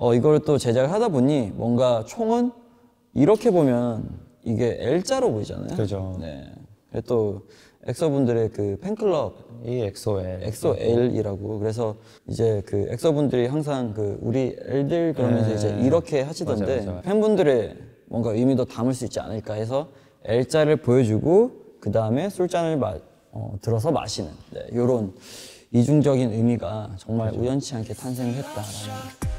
어, 이걸 또 제작을 하다 보니 뭔가 총은 이렇게 보면 이게 L자로 보이잖아요. 그죠. 네. 그리고 또 엑소분들의 그 팬클럽 이 엑소의 엑소 L이라고 그래서 이제 그 엑소분들이 항상 그 우리 L들 그러면서 네. 이제 이렇게 하시던데 맞아, 맞아, 맞아. 팬분들의 뭔가 의미도 담을 수 있지 않을까 해서 L자를 보여주고 그 다음에 술잔을 마, 어, 들어서 마시는 네, 이런 이중적인 의미가 정말 우연치 않게 탄생했다라는